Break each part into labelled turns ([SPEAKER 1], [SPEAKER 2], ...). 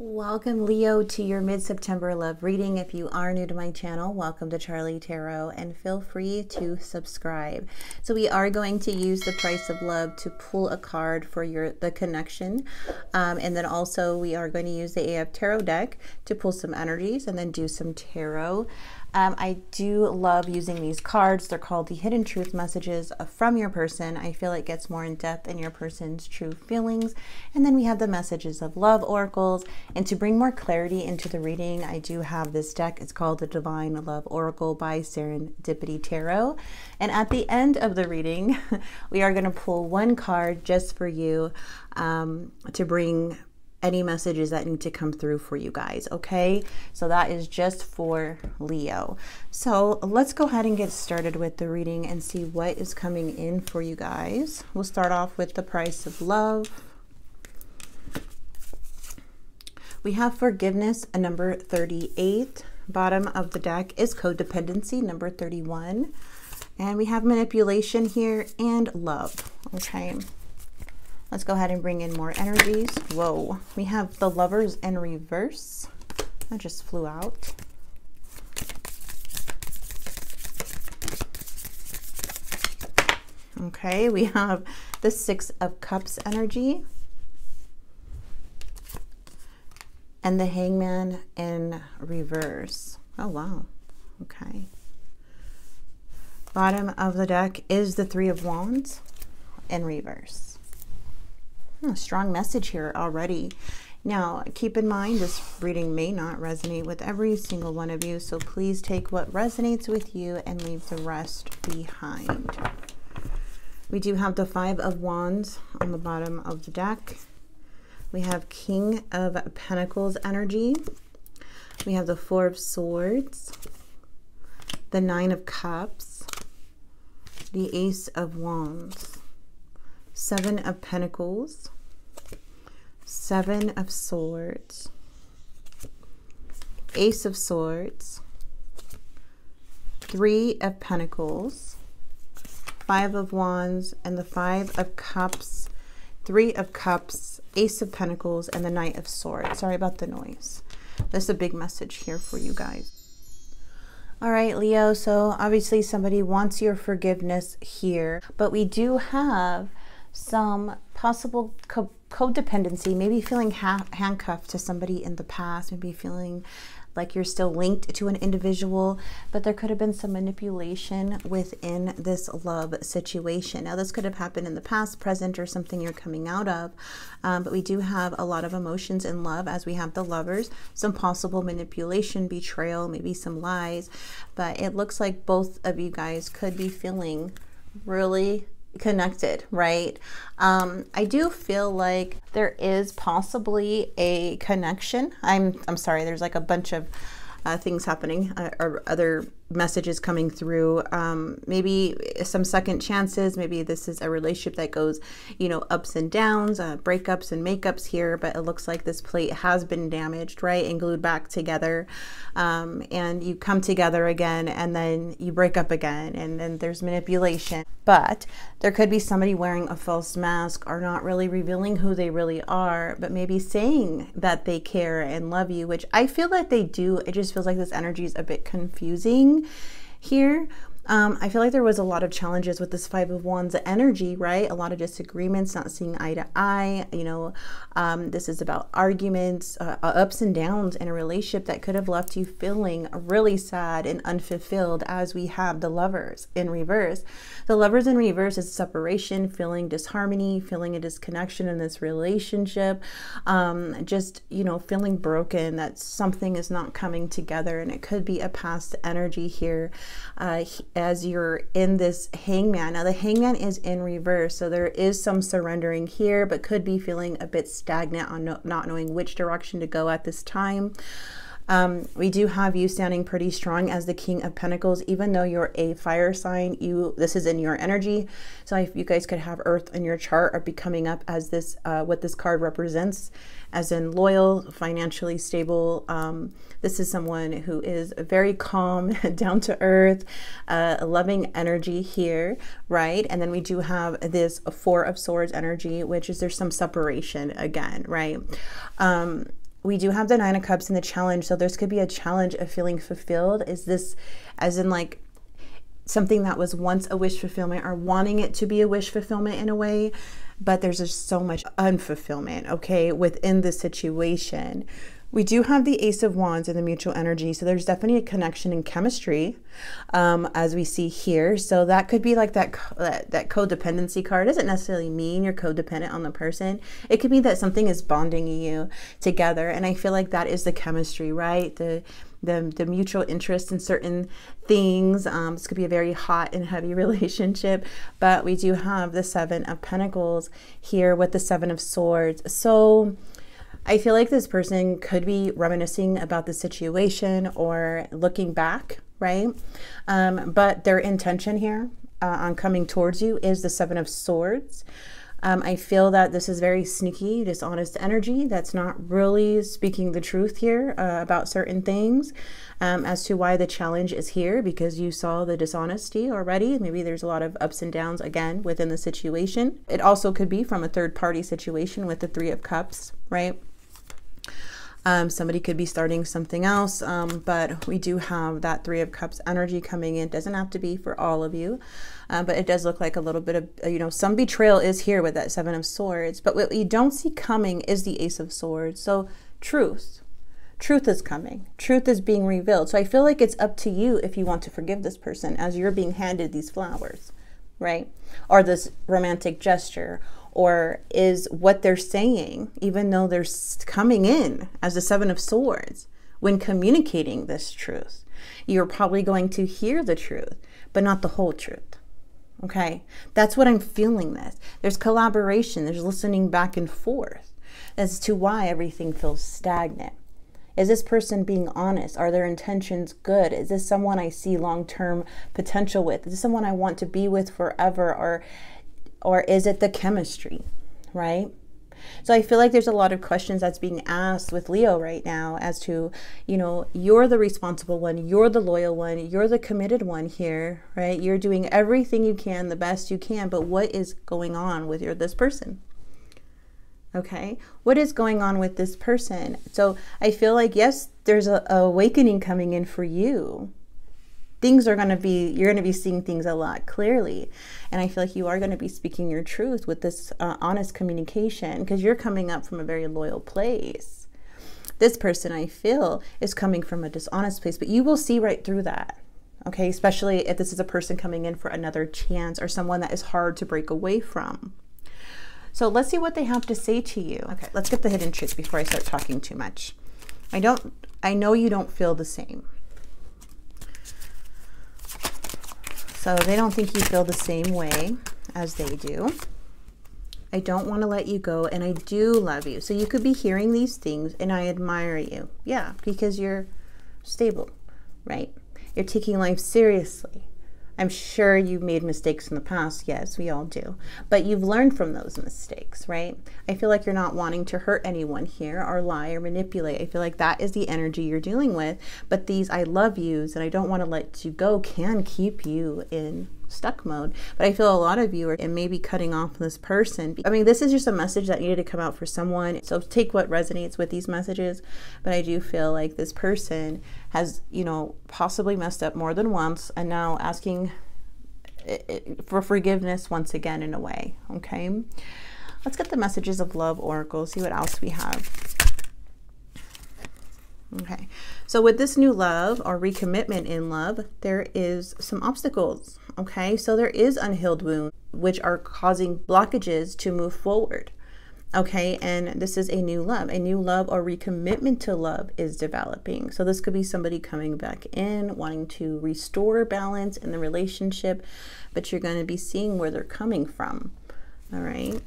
[SPEAKER 1] Welcome, Leo, to your mid September love reading. If you are new to my channel, welcome to Charlie Tarot and feel free to subscribe. So, we are going to use the price of love to pull a card for your the connection. Um, and then also, we are going to use the AF Tarot deck to pull some energies and then do some tarot. Um, I do love using these cards. They're called the Hidden Truth Messages from your person. I feel it gets more in depth in your person's true feelings. And then we have the Messages of Love Oracles. And to bring more clarity into the reading, I do have this deck. It's called the Divine Love Oracle by Serendipity Tarot. And at the end of the reading, we are going to pull one card just for you um, to bring any messages that need to come through for you guys, okay? So that is just for Leo. So let's go ahead and get started with the reading and see what is coming in for you guys. We'll start off with the price of love. We have forgiveness, a number 38. Bottom of the deck is codependency, number 31. And we have manipulation here and love, okay? Let's go ahead and bring in more energies. Whoa, we have the lovers in reverse. That just flew out. Okay, we have the Six of Cups energy. And the Hangman in reverse. Oh, wow. Okay. Bottom of the deck is the Three of Wands in reverse. Oh, strong message here already. Now, keep in mind this reading may not resonate with every single one of you, so please take what resonates with you and leave the rest behind. We do have the Five of Wands on the bottom of the deck. We have King of Pentacles energy. We have the Four of Swords, the Nine of Cups, the Ace of Wands. Seven of Pentacles, Seven of Swords, Ace of Swords, Three of Pentacles, Five of Wands, and the Five of Cups, Three of Cups, Ace of Pentacles, and the Knight of Swords. Sorry about the noise. There's a big message here for you guys. All right, Leo. So obviously somebody wants your forgiveness here, but we do have some possible co codependency, maybe feeling ha handcuffed to somebody in the past, maybe feeling like you're still linked to an individual, but there could have been some manipulation within this love situation. Now, this could have happened in the past, present, or something you're coming out of, um, but we do have a lot of emotions in love as we have the lovers, some possible manipulation, betrayal, maybe some lies, but it looks like both of you guys could be feeling really connected, right? Um, I do feel like there is possibly a connection. I'm I'm sorry. There's like a bunch of uh, things happening uh, or other messages coming through. Um, maybe some second chances. Maybe this is a relationship that goes, you know, ups and downs, uh, breakups and makeups here. But it looks like this plate has been damaged, right, and glued back together. Um, and you come together again, and then you break up again, and then there's manipulation. But there could be somebody wearing a false mask or not really revealing who they really are, but maybe saying that they care and love you, which I feel that they do. It just feels like this energy is a bit confusing here. Um, I feel like there was a lot of challenges with this Five of Wands energy, right? A lot of disagreements, not seeing eye to eye. You know, um, this is about arguments, uh, uh, ups and downs in a relationship that could have left you feeling really sad and unfulfilled as we have the lovers in reverse. The lovers in reverse is separation, feeling disharmony, feeling a disconnection in this relationship, um, just, you know, feeling broken that something is not coming together. And it could be a past energy here. Uh, as you're in this hangman. Now, the hangman is in reverse, so there is some surrendering here, but could be feeling a bit stagnant on no, not knowing which direction to go at this time. Um, we do have you standing pretty strong as the King of Pentacles, even though you're a fire sign. You this is in your energy, so if you guys could have Earth in your chart or be coming up as this uh, what this card represents, as in loyal, financially stable. Um, this is someone who is very calm, down to earth, uh, loving energy here, right? And then we do have this Four of Swords energy, which is there's some separation again, right? Um, we do have the nine of cups in the challenge so this could be a challenge of feeling fulfilled. Is this as in like something that was once a wish fulfillment or wanting it to be a wish fulfillment in a way but there's just so much unfulfillment okay within the situation we do have the Ace of Wands and the mutual energy, so there's definitely a connection in chemistry, um, as we see here. So that could be like that, that that codependency card. It doesn't necessarily mean you're codependent on the person. It could mean that something is bonding you together, and I feel like that is the chemistry, right? The the, the mutual interest in certain things. Um, this could be a very hot and heavy relationship, but we do have the Seven of Pentacles here with the Seven of Swords. So I feel like this person could be reminiscing about the situation or looking back, right? Um, but their intention here uh, on coming towards you is the Seven of Swords. Um, I feel that this is very sneaky, dishonest energy that's not really speaking the truth here uh, about certain things um, as to why the challenge is here because you saw the dishonesty already. Maybe there's a lot of ups and downs again within the situation. It also could be from a third party situation with the Three of Cups, right? Um, somebody could be starting something else, um, but we do have that Three of Cups energy coming in. It Doesn't have to be for all of you, uh, but it does look like a little bit of, uh, you know, some betrayal is here with that Seven of Swords. But what you don't see coming is the Ace of Swords. So, truth. Truth is coming. Truth is being revealed. So I feel like it's up to you if you want to forgive this person as you're being handed these flowers, right? Or this romantic gesture or is what they're saying, even though they're coming in as the Seven of Swords, when communicating this truth, you're probably going to hear the truth, but not the whole truth. Okay, that's what I'm feeling this. There's collaboration, there's listening back and forth as to why everything feels stagnant. Is this person being honest? Are their intentions good? Is this someone I see long term potential with? Is this someone I want to be with forever? Or or is it the chemistry, right? So I feel like there's a lot of questions that's being asked with Leo right now as to, you know, you're the responsible one, you're the loyal one, you're the committed one here, right? You're doing everything you can, the best you can, but what is going on with your this person? Okay? What is going on with this person? So I feel like yes, there's a, a awakening coming in for you things are going to be you're going to be seeing things a lot clearly. And i feel like you are going to be speaking your truth with this uh, honest communication because you're coming up from a very loyal place. This person i feel is coming from a dishonest place but you will see right through that okay? Especially if this is a person coming in for another chance or someone that is hard to break away from. So let's see what they have to say to you. Okay. Let's get the hidden truth before i start talking too much. I don't i know you don't feel the same So they don't think you feel the same way as they do. I don't want to let you go and I do love you. So you could be hearing these things and I admire you. Yeah, because you're stable, right? You're taking life seriously. I'm sure you've made mistakes in the past. Yes, we all do. But you've learned from those mistakes, right? I feel like you're not wanting to hurt anyone here or lie or manipulate. I feel like that is the energy you're dealing with. But these I love yous and I don't want to let you go can keep you in stuck mode. But I feel a lot of you are maybe cutting off this person. I mean, this is just a message that needed to come out for someone. So take what resonates with these messages. But I do feel like this person has, you know, possibly messed up more than once and now asking eh, eh, for forgiveness once again in a way. Okay. Let's get the messages of love oracle, see what else we have. Okay, so with this new love or recommitment in love, there is some obstacles. Okay, so there is unhealed wounds which are causing blockages to move forward. Okay, and this is a new love. A new love or recommitment to love is developing. So this could be somebody coming back in, wanting to restore balance in the relationship, but you're going to be seeing where they're coming from. All right.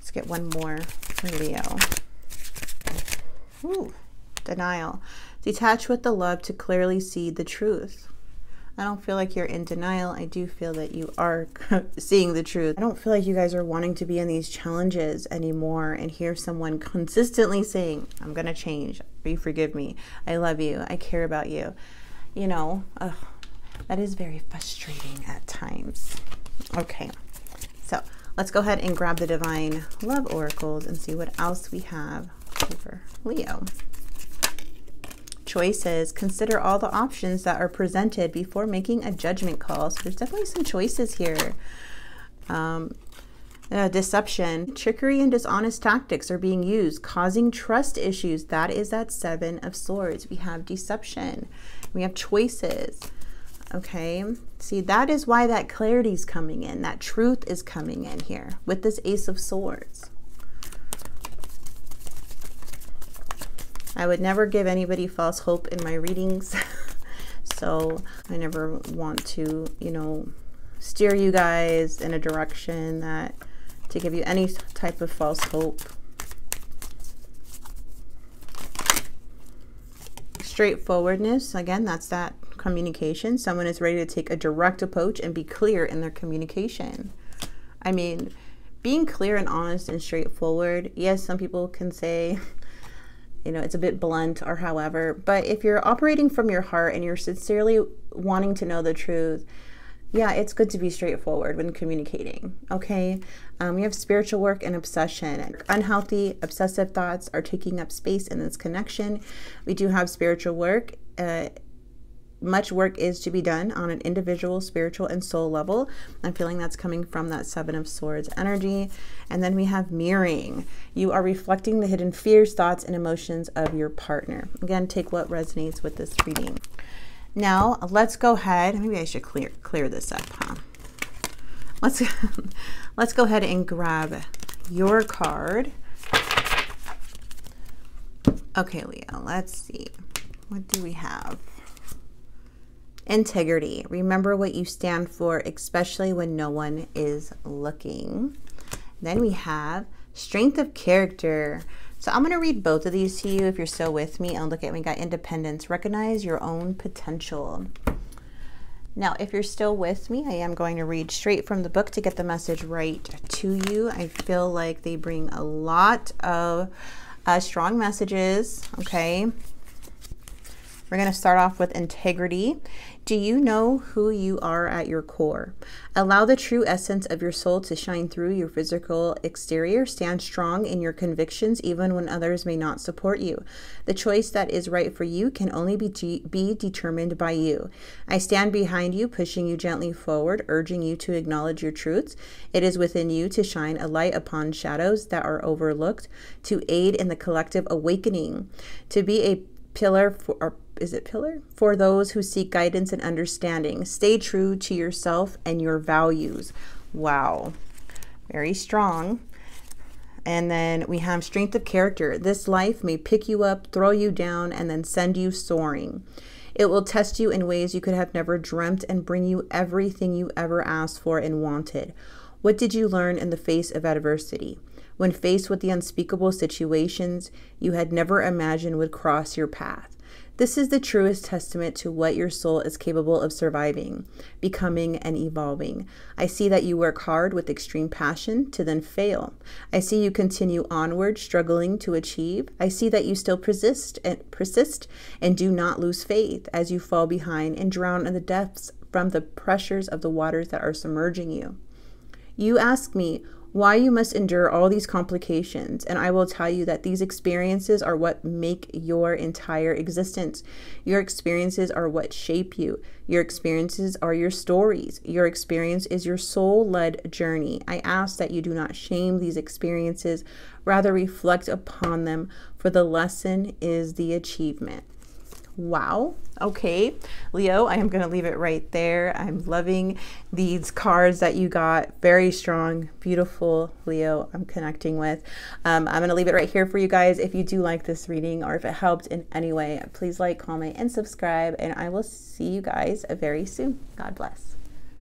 [SPEAKER 1] Let's get one more for Leo. Ooh, denial. Detach with the love to clearly see the truth. I don't feel like you're in denial. I do feel that you are seeing the truth. I don't feel like you guys are wanting to be in these challenges anymore and hear someone consistently saying, I'm going to change. You forgive me. I love you. I care about you. You know, that is very frustrating at times. Okay, so Let's go ahead and grab the Divine Love Oracles and see what else we have for Leo. Choices. Consider all the options that are presented before making a judgment call. So there's definitely some choices here. Um, uh, deception, trickery, and dishonest tactics are being used, causing trust issues. That is that Seven of Swords. We have deception. We have choices. Okay, see, that is why that clarity is coming in. That truth is coming in here with this Ace of Swords. I would never give anybody false hope in my readings. so I never want to, you know, steer you guys in a direction that to give you any type of false hope. Straightforwardness, again, that's that communication. Someone is ready to take a direct approach and be clear in their communication. I mean, being clear and honest and straightforward, yes, some people can say, you know, it's a bit blunt or however, but if you're operating from your heart and you're sincerely wanting to know the truth, yeah, it's good to be straightforward when communicating. Okay. Um, we have spiritual work and obsession. Unhealthy, obsessive thoughts are taking up space in this connection. We do have spiritual work. Uh, much work is to be done on an individual, spiritual, and soul level. I'm feeling that's coming from that Seven of Swords energy. And then we have mirroring. You are reflecting the hidden fears, thoughts, and emotions of your partner. Again, take what resonates with this reading. Now let's go ahead. Maybe I should clear clear this up, huh? Let's let's go ahead and grab your card. Okay, Leo, let's see. What do we have? Integrity. Remember what you stand for, especially when no one is looking. Then we have strength of character. So I'm going to read both of these to you if you're still with me. And look at we got independence. Recognize your own potential. Now, if you're still with me, I am going to read straight from the book to get the message right to you. I feel like they bring a lot of uh, strong messages. Okay. We're going to start off with integrity. Do you know who you are at your core? Allow the true essence of your soul to shine through your physical exterior. Stand strong in your convictions even when others may not support you. The choice that is right for you can only be, be determined by you. I stand behind you, pushing you gently forward, urging you to acknowledge your truths. It is within you to shine a light upon shadows that are overlooked, to aid in the collective awakening, to be a pillar for is it pillar? For those who seek guidance and understanding. Stay true to yourself and your values. Wow. Very strong. And then we have strength of character. This life may pick you up throw you down and then send you soaring. It will test you in ways you could have never dreamt and bring you everything you ever asked for and wanted. What did you learn in the face of adversity when faced with the unspeakable situations you had never imagined would cross your path this is the truest testament to what your soul is capable of surviving, becoming, and evolving. I see that you work hard with extreme passion to then fail. I see you continue onward, struggling to achieve. I see that you still persist and persist and do not lose faith as you fall behind and drown in the depths from the pressures of the waters that are submerging you. You ask me, why you must endure all these complications, and I will tell you that these experiences are what make your entire existence. Your experiences are what shape you. Your experiences are your stories. Your experience is your soul led journey. I ask that you do not shame these experiences, rather, reflect upon them, for the lesson is the achievement. Wow. Okay, Leo, I am going to leave it right there. I'm loving these cards that you got. Very strong, beautiful Leo I'm connecting with. Um, I'm going to leave it right here for you guys. If you do like this reading or if it helped in any way, please like, comment, and subscribe. And I will see you guys very soon. God bless.